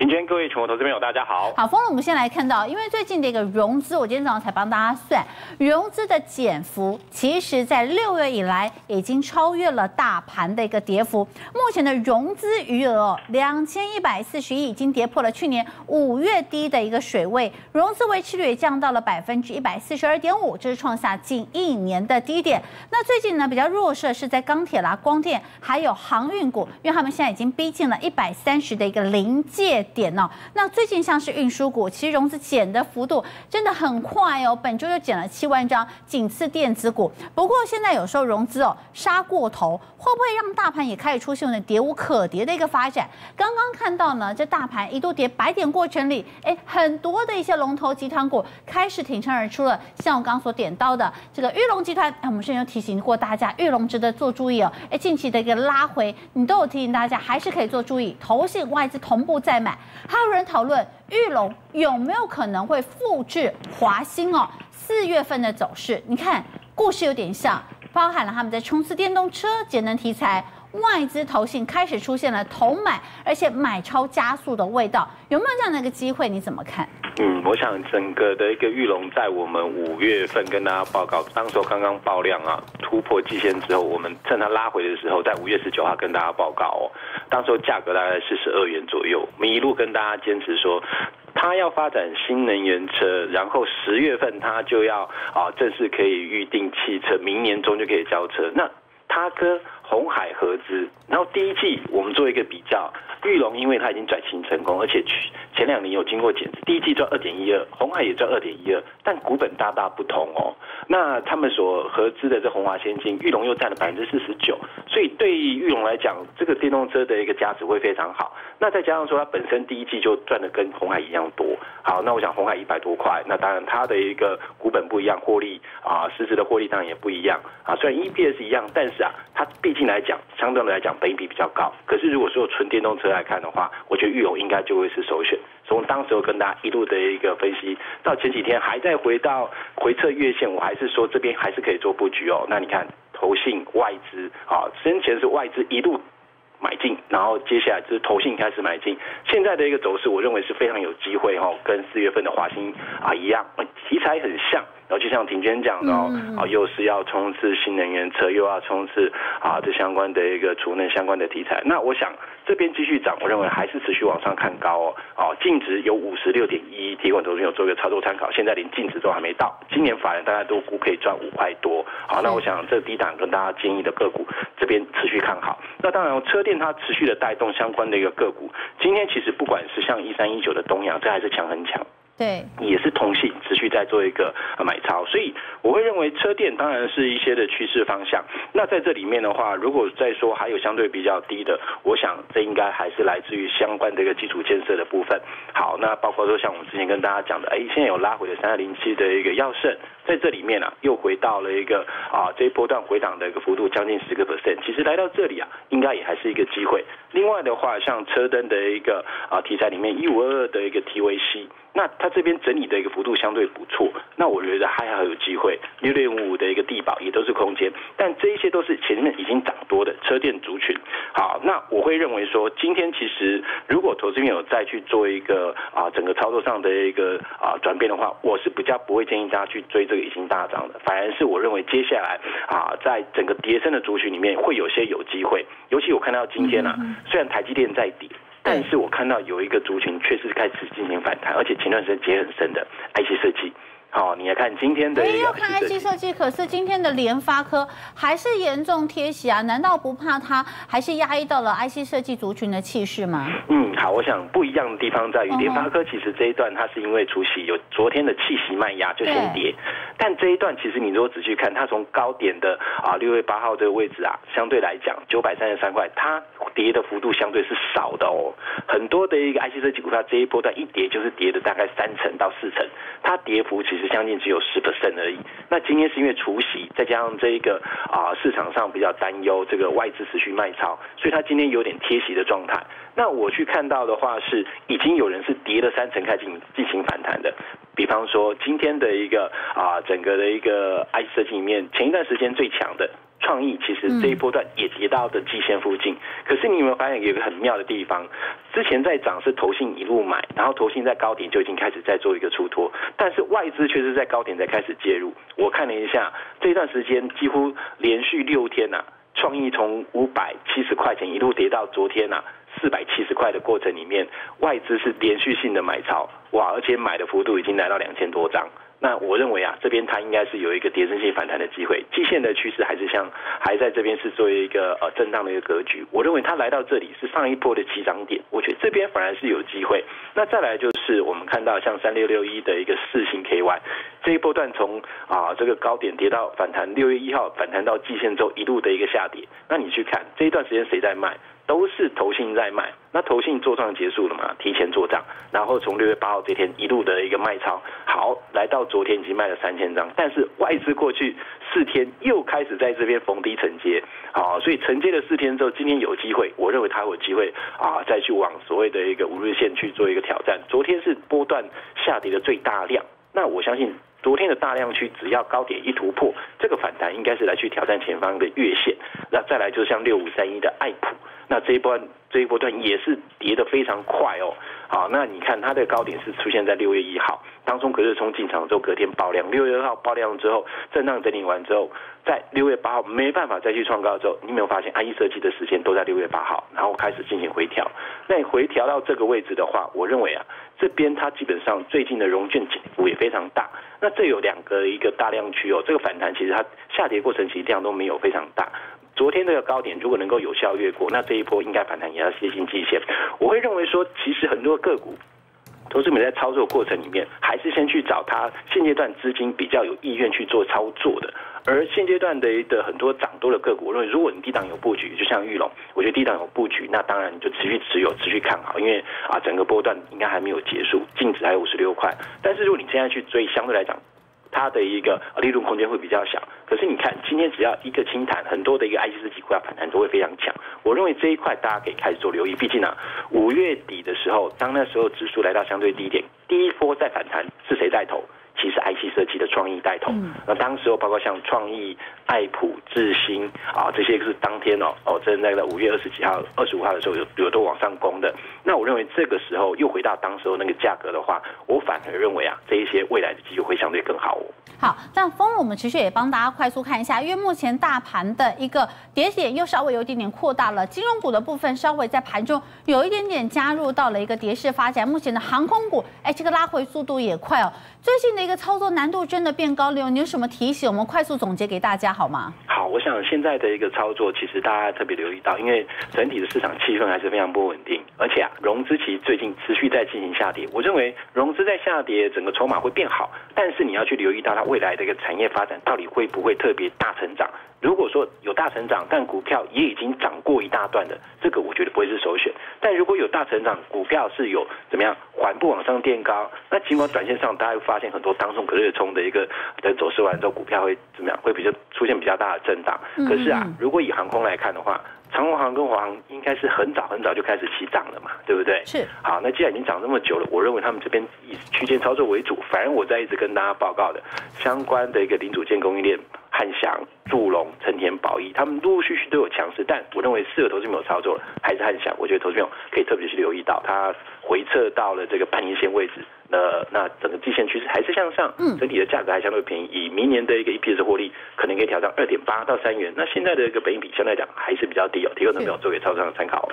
今天，各位全国投资朋友，大家好。好，峰我们先来看到，因为最近的一个融资，我今天早上才帮大家算，融资的减幅，其实在六月以来已经超越了大盘的一个跌幅。目前的融资余额两千一百四十亿，已经跌破了去年五月低的一个水位，融资维持率也降到了百分之一百四十二点五，这是创下近一年的低点。那最近呢，比较弱势的是在钢铁啦、光电，还有航运股，因为他们现在已经逼近了一百三十的一个临界。点哦，那最近像是运输股，其实融资减的幅度真的很快哦，本周就减了七万张，仅次电子股。不过现在有时候融资哦杀过头，会不会让大盘也开始出现了跌无可跌的一个发展？刚刚看到呢，这大盘一度跌百点过程里，哎，很多的一些龙头集团股开始挺身而出了，像我刚刚所点到的这个玉龙集团，哎，我们之前有提醒过大家，玉龙值得做注意哦，哎，近期的一个拉回，你都有提醒大家，还是可以做注意，投信外资同步在买。还有人讨论玉龙有没有可能会复制华兴哦？四月份的走势，你看故事有点像，包含了他们在冲刺电动车节能题材。外资投信开始出现了同买，而且买超加速的味道，有没有这样的一个机会？你怎么看？嗯，我想整个的一个玉龙在我们五月份跟大家报告，当时候刚刚爆量啊，突破季线之后，我们趁它拉回的时候，在五月十九号跟大家报告哦，当时候价格大概是十二元左右，我们一路跟大家坚持说，它要发展新能源车，然后十月份它就要啊正式可以预定汽车，明年中就可以交车。那他跟红海合资，然后第一季我们做一个比较，玉龙因为它已经转型成功，而且去前两年有经过减资，第一季赚二点一二，红海也赚二点一二，但股本大大不同哦。那他们所合资的这红华先进，玉龙又占了百分之四十九，所以对玉龙来讲，这个电动车的一个价值会非常好。那再加上说它本身第一季就赚的跟红海一样多，好，那我想红海一百多块，那当然它的一个股本不一样，获利啊实质的获利当然也不一样啊。虽然 EPS 一样，但是啊，它毕竟。来讲，相对来讲，本益比比较高。可是如果说纯电动车来看的话，我觉得玉龙应该就会是首选。从当时我跟大家一路的一个分析，到前几天还在回到回测月线，我还是说这边还是可以做布局哦。那你看，投信外资啊，先前是外资一路买进，然后接下来就是投信开始买进。现在的一个走势，我认为是非常有机会哦，跟四月份的华兴啊一样，题材很像。然后就像庭娟讲的哦，啊，又是要冲刺新能源车，又要冲刺啊这相关的一个储能相关的题材。那我想这边继续涨，我认为还是持续往上看高哦。哦，净值有五十六点一，提款投资有做一个操作参考。现在连净值都还没到，今年法人大家都估可以赚五块多。好，那我想这低档跟大家建议的个股这边持续看好。那当然车电它持续的带动相关的一个个股，今天其实不管是像一三一九的东阳，这还是强很强。对，也是同性持续在做一个买超，所以我会认为车电当然是一些的趋势方向。那在这里面的话，如果再说还有相对比较低的，我想这应该还是来自于相关的一个基础建设的部分。好，那包括说像我们之前跟大家讲的，哎，现在有拉回的三二零七的一个药盛，在这里面啊，又回到了一个啊这一波段回档的一个幅度将近十个 percent，其实来到这里啊，应该也还是一个机会。另外的话，像车灯的一个啊题材里面，一五二二的一个 TVC。那它这边整理的一个幅度相对不错，那我觉得还好有机会。六六五五的一个地保也都是空间，但这一些都是前面已经涨多的车电族群。好，那我会认为说，今天其实如果投资朋友再去做一个啊整个操作上的一个啊转变的话，我是比较不会建议大家去追这个已经大涨的，反而是我认为接下来啊在整个叠升的族群里面会有些有机会。尤其我看到今天啊，虽然台积电在跌。但是我看到有一个族群确实开始进行反弹，而且前段时间结很深的 IC 设计。好，你来看今天的。你又看 IC 设计，可是今天的联发科还是严重贴息啊？难道不怕它还是压抑到了 IC 设计族群的气势吗？嗯，好，我想不一样的地方在于联发科其实这一段它是因为除夕有昨天的气息卖压就先跌，但这一段其实你如果仔细看，它从高点的啊六月八号这个位置啊，相对来讲九百三十三块，它跌的幅度相对是少的哦。IC 设计股票这一波段一跌就是跌的大概三成到四成，它跌幅其实。将近只有十 percent 而已。那今天是因为除夕，再加上这一个啊市场上比较担忧这个外资持续卖超，所以它今天有点贴息的状态。那我去看到的话是，已经有人是跌了三成开始进行反弹的。比方说今天的一个啊整个的一个 I C 设计里面，前一段时间最强的。创意其实这一波段也跌到的季线附近。可是你有没有发现有一个很妙的地方？之前在涨是投信一路买，然后投信在高点就已经开始在做一个出脱，但是外资却是在高点才开始介入。我看了一下这段时间，几乎连续六天呐，创意从五百七十块钱一路跌到昨天呐四百七十块的过程里面，外资是连续性的买超，哇，而且买的幅度已经来到两千多张。那我认为啊，这边它应该是有一个跌升性反弹的机会，季线的趋势还是像还在这边是作为一个呃震荡的一个格局。我认为它来到这里是上一波的起涨点，我觉得这边反而是有机会。那再来就是我们看到像三六六一的一个四星 KY，这一波段从啊这个高点跌到反弹，六月一号反弹到季线之后一路的一个下跌。那你去看这一段时间谁在卖？都是投信在卖，那投信做账结束了嘛？提前做账，然后从六月八号这天一路的一个卖超，好，来到昨天已经卖了三千张，但是外资过去四天又开始在这边逢低承接，好，所以承接了四天之后，今天有机会，我认为它有机会啊，再去往所谓的一个五日线去做一个挑战。昨天是波段下跌的最大量，那我相信。昨天的大量区，只要高点一突破，这个反弹应该是来去挑战前方的月线。那再来就像六五三一的爱普，那这一波这一波段也是跌得非常快哦。好，那你看它的高点是出现在六月一号，当中可是从进场之后隔天爆量，六月二号爆量之后震荡整理完之后，在六月八号没办法再去创高之后，你有没有发现安逸设计的时间都在六月八号，然后开始进行回调。那你回调到这个位置的话，我认为啊，这边它基本上最近的融券减幅也非常大。那这有两个一个大量区哦，这个反弹其实它下跌过程其实量都没有非常大。昨天这个高点如果能够有效越过，那这一波应该反弹也要接近季线。我会认为说，其实很多个股。投资们在操作过程里面，还是先去找他现阶段资金比较有意愿去做操作的。而现阶段的的很多涨多的个股，我认为如果你低档有布局，就像玉龙，我觉得低档有布局，那当然你就持续持有，持续看好，因为啊整个波段应该还没有结束，净值还有五十六块。但是如果你现在去追，相对来讲。它的一个利润空间会比较小，可是你看今天只要一个轻弹，很多的一个 IC 设计股要反弹都会非常强。我认为这一块大家可以开始做留意，毕竟呢，五月底的时候，当那时候指数来到相对低点，第一波再反弹是谁带头？其实 IC 设计的创意带头，那当时候包括像创意、爱普、智新啊，这些是当天哦哦，正在在五月二十几号、二十五号的时候有有都往上攻的。那我认为这个时候又回到当时候那个价格的话，我反而认为啊，这一些未来的机会会相对更好哦。好，那风我们持续也帮大家快速看一下，因为目前大盘的一个跌点又稍微有一点点扩大了，金融股的部分稍微在盘中有一点点加入到了一个跌势发展。目前的航空股，哎，这个拉回速度也快哦。最近的一个操作难度真的变高了，你有什么提醒？我们快速总结给大家好吗？我想现在的一个操作，其实大家特别留意到，因为整体的市场气氛还是非常不稳定，而且啊，融资其实最近持续在进行下跌。我认为融资在下跌，整个筹码会变好，但是你要去留意到它未来的一个产业发展到底会不会特别大成长。如果说有大成长，但股票也已经涨过一大段的，这个我觉得不会是首选。但如果有大成长，股票是有怎么样缓步往上垫高，那尽管短线上大家会发现很多当中可热冲的一个等走势完之后，股票会怎么样？会比较出现比较大的震荡。可是啊，如果以航空来看的话，长荣航跟华航应该是很早很早就开始起涨了嘛，对不对？是。好，那既然已经涨这么久了，我认为他们这边以区间操作为主。反正我在一直跟大家报告的相关的一个零组件供应链。汉翔、祝龙、成田、宝益，他们陆陆续续都有强势，但我认为适合投资朋友操作了，还是汉翔。我觉得投资朋友可以特别去留意到，它回撤到了这个半年线位置，那那整个季线趋势还是向上，嗯，整体的价格还相对便宜，以明年的一个 EPS 获利，可能可以调到二点八到三元。那现在的一个本益比相对来讲还是比较低哦，提供投资朋友作为操作上的参考。